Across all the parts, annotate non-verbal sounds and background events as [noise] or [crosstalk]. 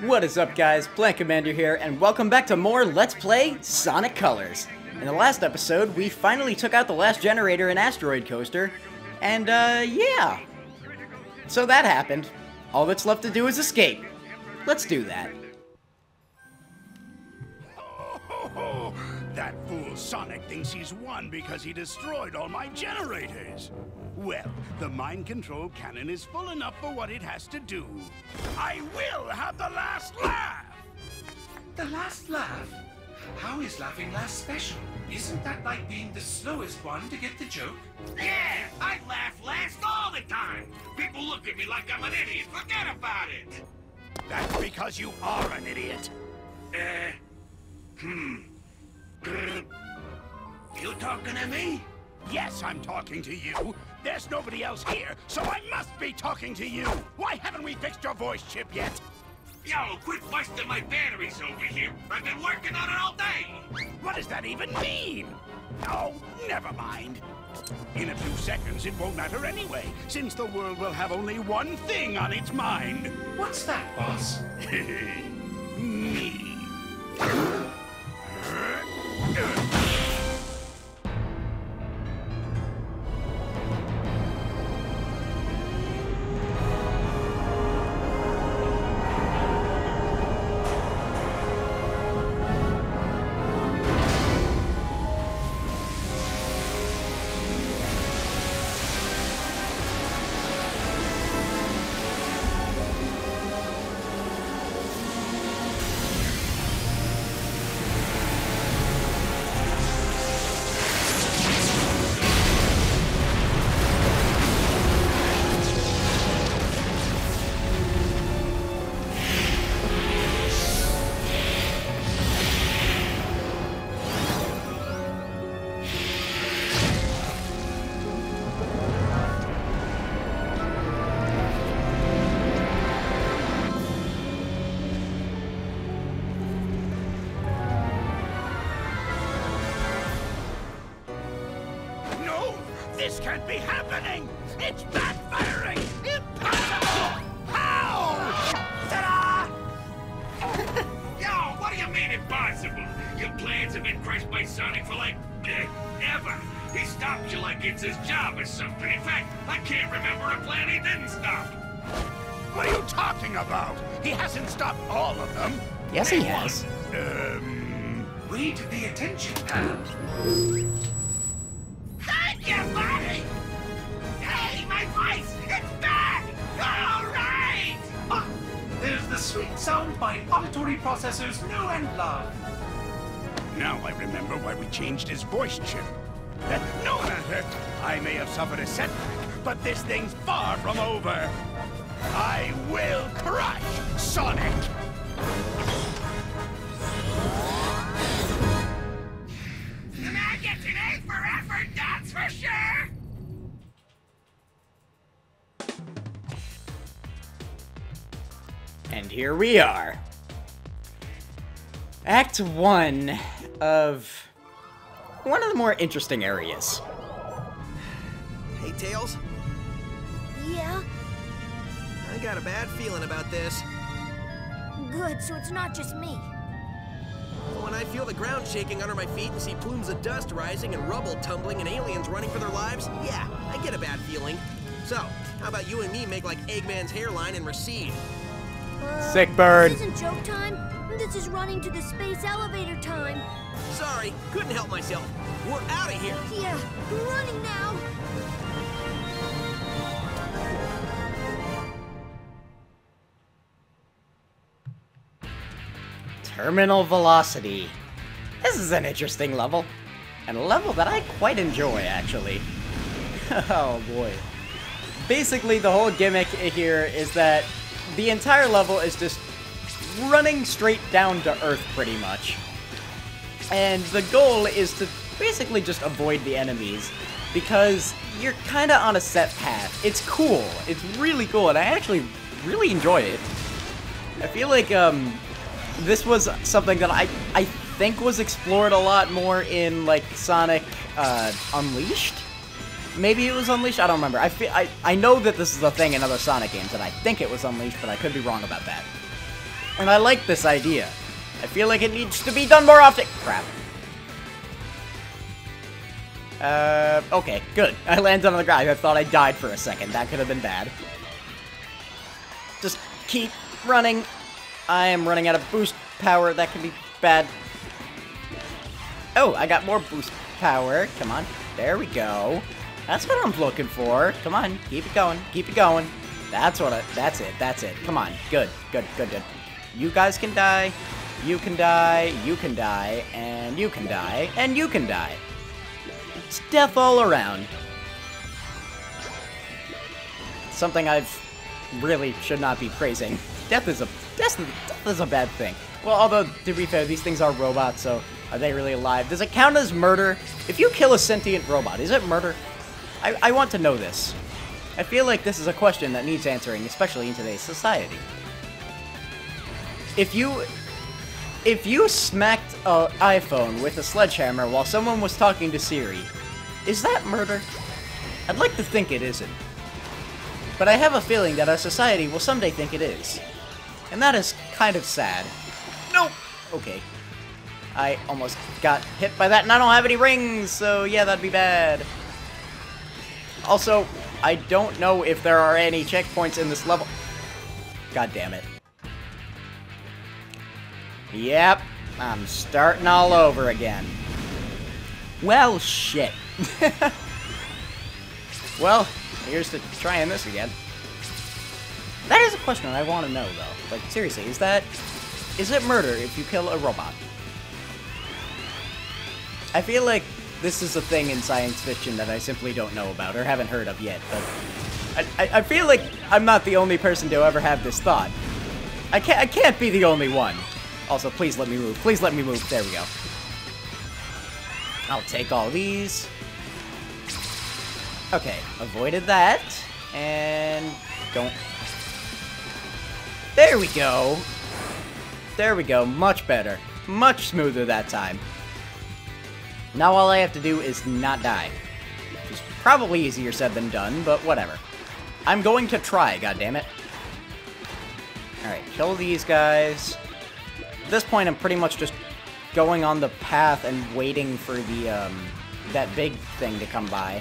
What is up guys, Plant Commander here, and welcome back to more Let's Play Sonic Colors. In the last episode, we finally took out the last generator in Asteroid Coaster, and uh, yeah. So that happened. All that's left to do is escape. Let's do that. Sonic thinks he's won because he destroyed all my generators. Well, the mind control cannon is full enough for what it has to do. I will have the last laugh! The last laugh? How is laughing last special? Isn't that like being the slowest one to get the joke? Yeah, I laugh last all the time. People look at me like I'm an idiot. Forget about it. That's because you are an idiot. Uh, hmm. You talking to me? Yes, I'm talking to you. There's nobody else here, so I must be talking to you. Why haven't we fixed your voice chip yet? Yo, quit busting my batteries over here. I've been working on it all day. What does that even mean? Oh, never mind. In a few seconds, it won't matter anyway, since the world will have only one thing on its mind. What's that, boss? [laughs] Me. This can't be happening! It's backfiring! Impossible! How? Ta-da! Yo, what do you mean impossible? Your plans have been crushed by Sonic for like, eh, ever. He stopped you like it's his job or something. In fact, I can't remember a plan he didn't stop. What are you talking about? He hasn't stopped all of them. Yes, he Name has. one. Um... Read the attention [laughs] panel. Thank! Hey, my voice! It's back! All right! Ah, there's the sweet sound my auditory processors know and love. Now I remember why we changed his voice chip. That no matter, I may have suffered a setback, but this thing's far from over. I will crush Sonic! That's for sure! And here we are. Act 1 of one of the more interesting areas. Hey, Tails. Yeah? I got a bad feeling about this. Good, so it's not just me. When I feel the ground shaking under my feet and see plumes of dust rising and rubble tumbling and aliens running for their lives, yeah, I get a bad feeling. So, how about you and me make like Eggman's hairline and recede? Uh, Sick bird. This isn't joke time. This is running to the space elevator time. Sorry, couldn't help myself. We're out of here. Yeah, running now. Terminal Velocity. This is an interesting level. And a level that I quite enjoy, actually. [laughs] oh boy. Basically, the whole gimmick here is that the entire level is just running straight down to Earth, pretty much. And the goal is to basically just avoid the enemies, because you're kind of on a set path. It's cool. It's really cool, and I actually really enjoy it. I feel like um, this was something that I I think was explored a lot more in like Sonic uh, Unleashed. Maybe it was Unleashed. I don't remember. I feel I I know that this is a thing in other Sonic games, and I think it was Unleashed, but I could be wrong about that. And I like this idea. I feel like it needs to be done more often. Crap. Uh, okay, good. I landed on the ground. I thought I died for a second. That could have been bad. Just keep running. I am running out of boost power. That could be bad. Oh, I got more boost power. Come on. There we go. That's what I'm looking for. Come on. Keep it going. Keep it going. That's what I... That's it. That's it. Come on. Good. Good. Good. Good. You guys can die. You can die. You can die. And you can die. And you can die. It's death all around. Something I've really should not be praising. Death is a death, death is a bad thing. Well, although to be fair, these things are robots, so are they really alive? Does it count as murder? If you kill a sentient robot, is it murder? I, I want to know this. I feel like this is a question that needs answering, especially in today's society. If you if you smacked an iPhone with a sledgehammer while someone was talking to Siri, is that murder? I'd like to think it isn't. But I have a feeling that our society will someday think it is. And that is kind of sad. Nope! Okay. I almost got hit by that, and I don't have any rings, so yeah, that'd be bad. Also, I don't know if there are any checkpoints in this level. God damn it. Yep, I'm starting all over again. Well, shit. [laughs] well, here's to trying this again. That is a question I want to know, though. Like, seriously, is that... Is it murder if you kill a robot? I feel like this is a thing in science fiction that I simply don't know about, or haven't heard of yet, but... I, I, I feel like I'm not the only person to ever have this thought. I can't, I can't be the only one. Also, please let me move. Please let me move. There we go. I'll take all these. Okay, avoided that. And don't... There we go. There we go. Much better. Much smoother that time. Now all I have to do is not die. Which is probably easier said than done, but whatever. I'm going to try, goddammit. Alright, kill these guys. At this point, I'm pretty much just going on the path and waiting for the, um, that big thing to come by.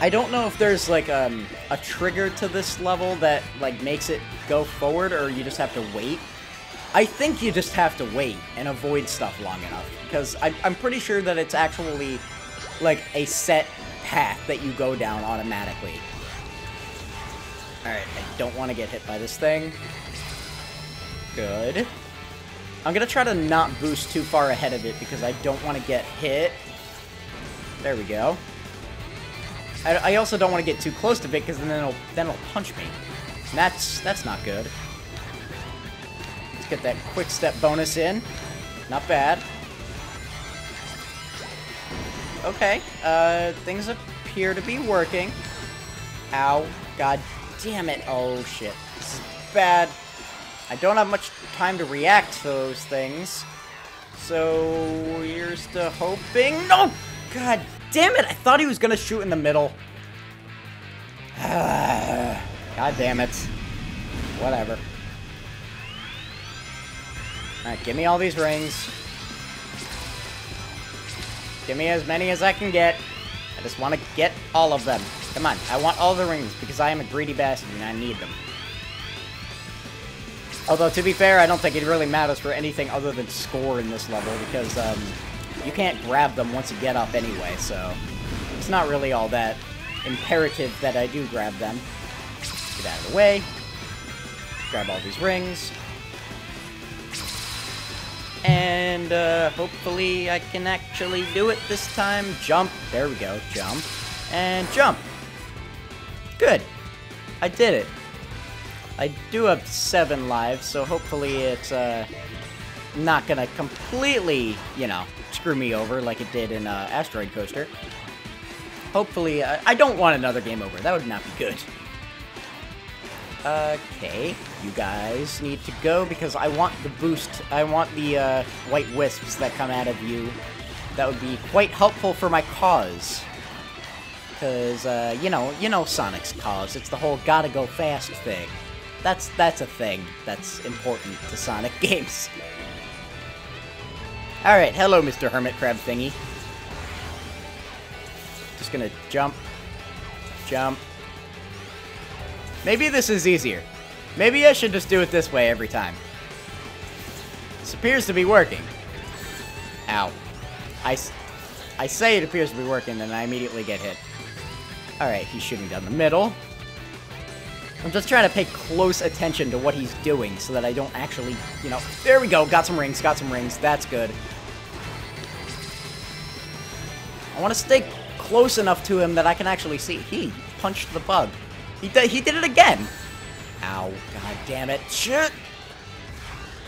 I don't know if there's, like, um, a trigger to this level that, like, makes it go forward, or you just have to wait. I think you just have to wait and avoid stuff long enough, because I, I'm pretty sure that it's actually, like, a set path that you go down automatically. Alright, I don't want to get hit by this thing. Good. I'm gonna try to not boost too far ahead of it because I don't want to get hit. There we go. I, I also don't want to get too close to it because then it'll then it'll punch me. And that's that's not good. Let's get that quick step bonus in. Not bad. Okay, uh, things appear to be working. Ow. God damn it. Oh, shit. This is bad. I don't have much time to react to those things. So, here's to hoping... No! God damn it! I thought he was gonna shoot in the middle. [sighs] God damn it. Whatever. Alright, give me all these rings. Give me as many as I can get. I just want to get all of them. Come on, I want all the rings because I am a greedy bastard and I need them. Although, to be fair, I don't think it really matters for anything other than score in this level, because um, you can't grab them once you get up anyway, so it's not really all that imperative that I do grab them. Get out of the way. Grab all these rings. And uh, hopefully I can actually do it this time. Jump. There we go. Jump. And jump. Good. I did it. I do have seven lives, so hopefully it's uh, not gonna completely, you know, screw me over like it did in uh, Asteroid Coaster. Hopefully, uh, I don't want another game over. That would not be good. Okay, you guys need to go because I want the boost. I want the uh, white wisps that come out of you. That would be quite helpful for my cause. Because, uh, you know, you know Sonic's cause. It's the whole gotta go fast thing. That's that's a thing that's important to Sonic [laughs] games. Alright, hello, Mr. Hermit Crab thingy. Just gonna jump. Jump. Maybe this is easier. Maybe I should just do it this way every time. This appears to be working. Ow. I say it appears to be working, and I immediately get hit. Alright, he's shooting down the middle. I'm just trying to pay close attention to what he's doing so that I don't actually, you know... There we go, got some rings, got some rings, that's good. I want to stay close enough to him that I can actually see. He punched the bug. He did, he did it again! Ow, god damn it. Shit!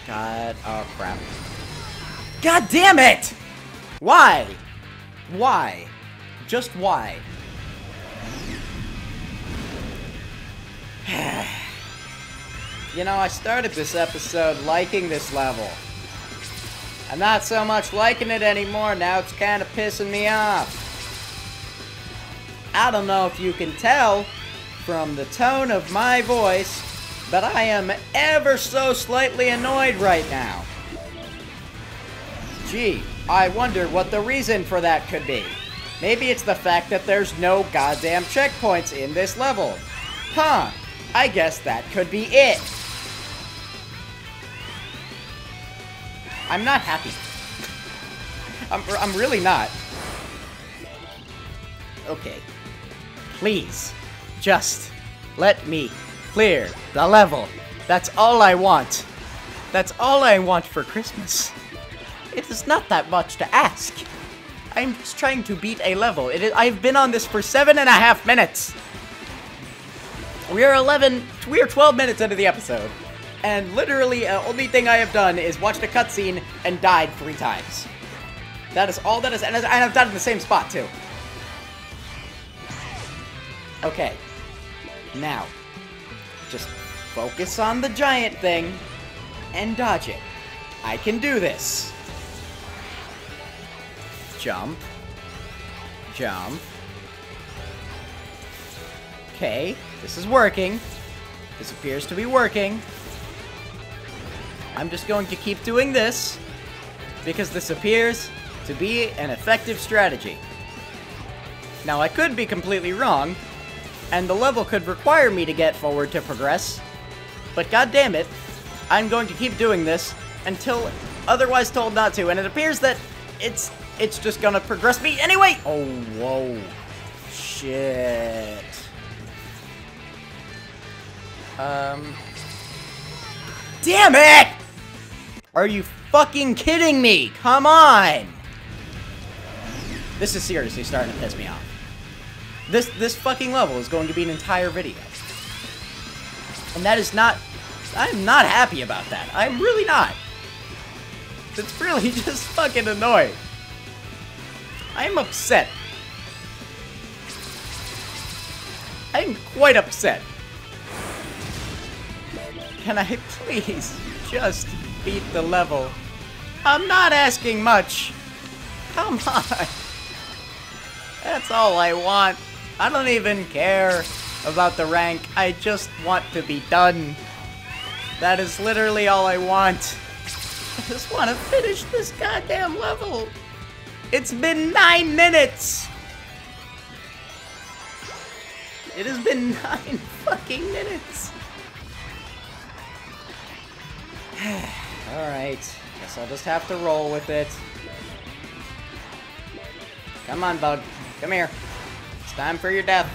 God, oh crap. God damn it! Why? Why? Just why? [sighs] you know, I started this episode liking this level. I'm not so much liking it anymore, now it's kind of pissing me off. I don't know if you can tell from the tone of my voice, but I am ever so slightly annoyed right now. Gee, I wonder what the reason for that could be. Maybe it's the fact that there's no goddamn checkpoints in this level. Huh, I guess that could be it. I'm not happy. I'm, I'm really not. Okay. Please, just let me clear the level. That's all I want. That's all I want for Christmas. It is not that much to ask. I'm just trying to beat a level. It is, I've been on this for seven and a half minutes. We are 11, we are 12 minutes into the episode. And literally, the uh, only thing I have done is watched a cutscene and died three times. That is all that is, and I've died in the same spot, too. Okay. Now, just focus on the giant thing and dodge it. I can do this. Jump. Jump. Okay, this is working. This appears to be working. I'm just going to keep doing this because this appears to be an effective strategy. Now, I could be completely wrong, and the level could require me to get forward to progress, but god damn it, I'm going to keep doing this until otherwise told not to, and it appears that it's it's just gonna progress me anyway! Oh, whoa. Shit. Um... Damn it! Are you fucking kidding me? Come on! This is seriously starting to piss me off. This this fucking level is going to be an entire video. And that is not I'm not happy about that. I'm really not. It's really [laughs] just fucking annoying. I'm upset. I'm quite upset. Can I [laughs] please just beat the level? I'm not asking much. Come on. That's all I want. I don't even care about the rank. I just want to be done. That is literally all I want. I just want to finish this goddamn level. It's been nine minutes. It has been [laughs] nine fucking minutes. [sighs] [sighs] Alright. Guess I'll just have to roll with it. Come on, Bug. Come here. It's time for your death.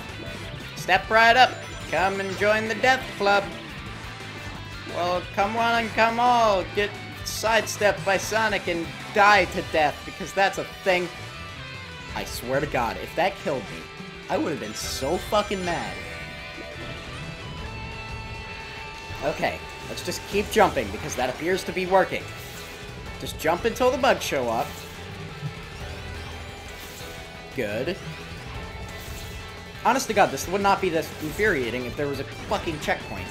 Step right up. Come and join the death club. Well, come on and come all. Get sidestepped by Sonic and die to death, because that's a thing. I swear to God, if that killed me, I would have been so fucking mad. Okay, let's just keep jumping, because that appears to be working. Just jump until the bugs show up. Good. Honest to God, this would not be this infuriating if there was a fucking checkpoint.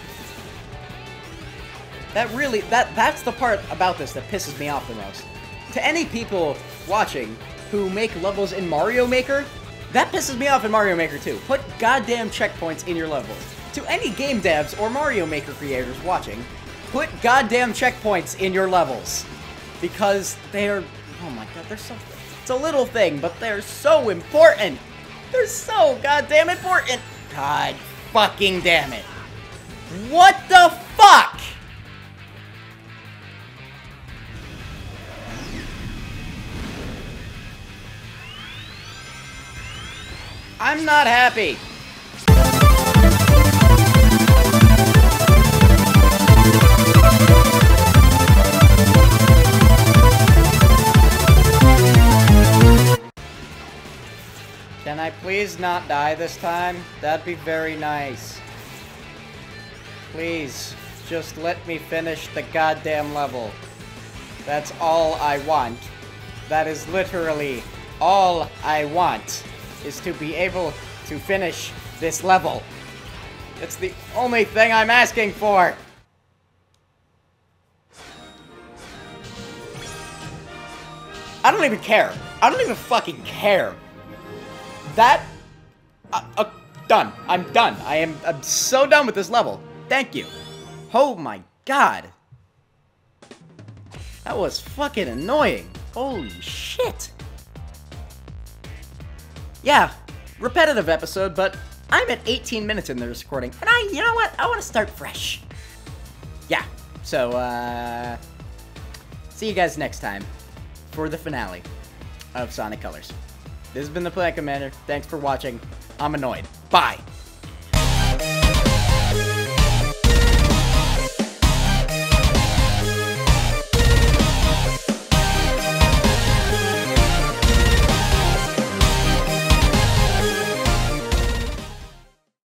That really, that that's the part about this that pisses me off the most. To any people watching who make levels in Mario Maker, that pisses me off in Mario Maker too. Put goddamn checkpoints in your levels. To any game devs or Mario Maker creators watching, put goddamn checkpoints in your levels. Because they're, oh my god, they're so, it's a little thing, but they're so important. They're so goddamn important. God fucking damn it. What the fuck? I'm not happy. Can I please not die this time? That'd be very nice. Please, just let me finish the goddamn level. That's all I want. That is literally all I want, is to be able to finish this level. It's the only thing I'm asking for. I don't even care. I don't even fucking care. That... Uh, uh, done. I'm done. I am I'm so done with this level. Thank you. Oh my god. That was fucking annoying. Holy shit. Yeah, repetitive episode, but I'm at 18 minutes in this recording, and I, you know what? I want to start fresh. Yeah, so, uh, see you guys next time for the finale of Sonic Colors. This has been the Plant Commander. Thanks for watching. I'm annoyed. Bye.